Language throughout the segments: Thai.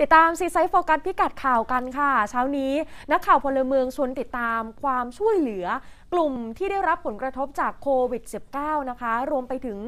ติดตาม C-Site Focus พิกัดข่าวกันค่ะ เช้านี้นักข่าวพลเมืองชวนติดตามความช่วยเหลือกลุ่มที่ได้รับผลกระทบจากโควิด -19 นะคะ รวมไปถึง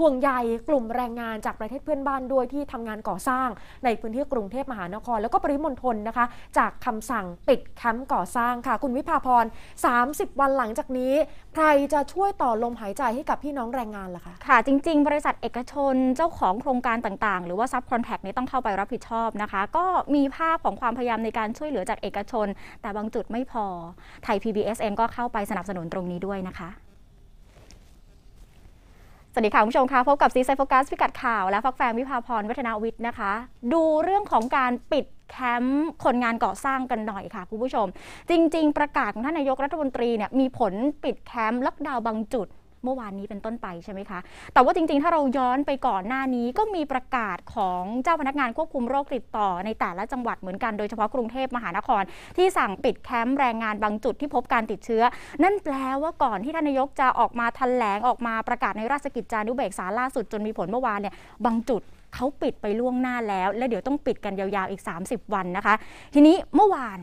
ห่วงใยกลุ่มแรงงานจากประเทศเพื่อนบ้านด้วยที่ทำงานก่อสร้าง ในพื้นที่กรุงเทพมหานคร แล้วก็ปริมณฑลนะคะ จากคำสั่งปิดแคมป์ก่อสร้างค่ะ คุณวิภาพร 30 วันหลังจากนี้ ใครจะช่วยต่อลมหายใจให้กับพี่น้องแรงงานล่ะคะ ค่ะ จริง ๆ บริษัทเอกชนเจ้าของโครงการต่างๆ หรือว่า subcontract นี้ต้องเข้าไปรับผิดชอบนะคะก็มีภาพของความพยายามในการช่วยเหลือจากเอกชน แต่บางจุดไม่พอ ไทย PBS เองก็เข้าไปสนับสนุนตรงนี้ด้วยนะคะสวัสดีค่ะคุณผู้ชมคะพบกับ C-Site Focus พิกัดข่าวและฟักแฟงวิภาพรวัฒนาวิทย์นะคะ ดูเรื่องของการปิดแคมป์คนงานก่อสร้างกันหน่อยค่ะคุณผู้ชม จริง ๆ ประกาศของท่านนายกรัฐมนตรีเนี่ยมีผลปิดแคมป์ล็อกดาวน์บางจุด เมื่อวานนี้เป็นต้นไปใช่ไหมคะ แต่ว่าจริงๆ ถ้าเราย้อนไปก่อนหน้านี้ก็มีประกาศของเจ้าพนักงานควบคุมโรคติดต่อในแต่ละจังหวัดเหมือนกันโดยเฉพาะกรุงเทพมหานคร ที่สั่งปิดแคมป์แรงงานบางจุดที่พบการติดเชื้อ นั่นแปลว่าก่อนที่ท่านนายกจะออกมาแถลงออกมาประกาศในราชกิจจานุเบกษาล่าสุดจนมีผลเมื่อวานเนี่ยบางจุดเขาปิดไปล่วงหน้าแล้ว และเดี๋ยวต้องปิดกันยาวๆอีก 30 วันนะคะ ทีนี้เมื่อวาน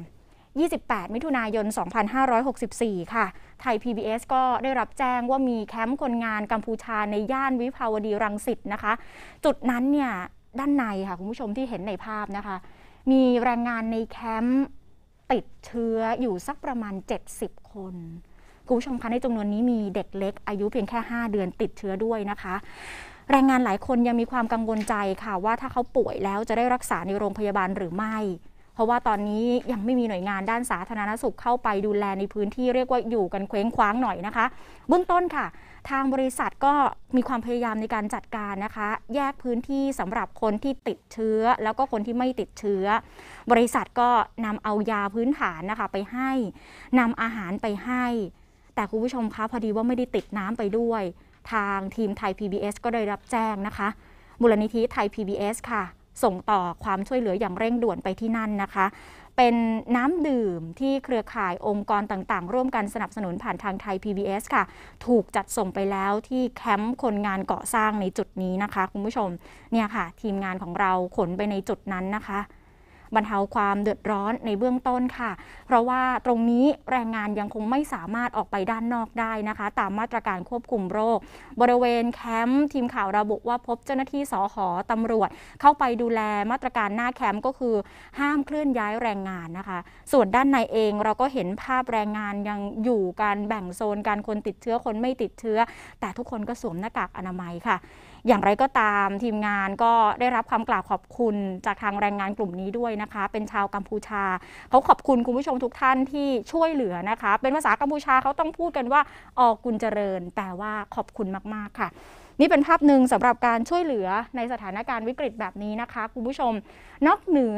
28 มิถุนายน 2564 ค่ะ ไทย PBS ก็ได้รับแจ้งว่ามีแคมป์คนงานกัมพูชาในย่านวิภาวดีรังสิตนะคะ จุดนั้นเนี่ยด้านในค่ะ คุณผู้ชมที่เห็นในภาพนะคะ มีแรงงานในแคมป์ติดเชื้ออยู่สักประมาณ 70 คนคุณผู้ชมคะในจำนวนนี้มีเด็กเล็ก อายุเพียงแค่ 5 เดือนติดเชื้อด้วยนะคะ แรงงานหลายคนยังมีความกังวลใจค่ะ ว่าถ้าเขาป่วยแล้วจะได้รักษาในโรงพยาบาลหรือไม่ เพราะว่าตอนนี้ยังไม่มีหน่วยงานด้านสาธารณสุขเข้าไปดูแลในพื้นที่เรียกว่าอยู่กันเคว้งคว้างหน่อยนะคะ เบื้องต้นค่ะ ทางบริษัทก็มีความพยายามในการจัดการนะคะ แยกพื้นที่สำหรับคนที่ติดเชื้อ แล้วก็คนที่ไม่ติดเชื้อ บริษัทก็นำเอายาพื้นฐานนะคะไปให้นำอาหารไปให้ แต่คุณผู้ชมคะพอดีว่าไม่ได้ติดน้ำไปด้วย ทางทีมไทย PBS ก็ได้รับแจ้งนะคะมูลนิธิไทย PBS ค่ะ ส่งต่อความช่วยเหลืออย่างเร่งด่วนไปที่นั่นนะคะ เป็นน้ำดื่มที่เครือข่ายองค์กรต่างๆ ร่วมกันสนับสนุนผ่านทางไทย PBS ค่ะ ถูกจัดส่งไปแล้วที่แคมป์คนงานก่อสร้างในจุดนี้นะคะ คุณผู้ชมเนี่ยค่ะ ทีมงานของเราขนไปในจุดนั้นนะคะ บรรเทาความเดือดร้อนในเบื้องต้นค่ะ เพราะว่าตรงนี้แรงงานยังคงไม่สามารถออกไปด้านนอกได้นะคะ ตามมาตรการควบคุมโรค บริเวณแคมป์ทีมข่าวระบุว่าพบเจ้าหน้าที่สอหอตำรวจ เข้าไปดูแลมาตรการหน้าแคมป์ก็คือ ห้ามเคลื่อนย้ายแรงงานนะคะ ส่วนด้านในเองเราก็เห็นภาพแรงงานยังอยู่การแบ่งโซนการคนติดเชื้อคนไม่ติดเชื้อ แต่ทุกคนก็สวมหน้ากากอนามัยค่ะ อย่างไรก็ตามทีมงานก็ได้รับคำกล่าวขอบคุณจากทางแรงงานกลุ่มนี้ด้วยนะคะ เป็นชาวกัมพูชา เขาขอบคุณคุณผู้ชมทุกท่านที่ช่วยเหลือนะคะ เป็นภาษากัมพูชาเขาต้องพูดกันว่าออกกุญเจริญ แต่ว่าขอบคุณมาก ๆ ค่ะ นี่เป็นภาพหนึ่งสำหรับการช่วยเหลือในสถานการณ์วิกฤตแบบนี้นะคะคุณผู้ชมนอกเหนือ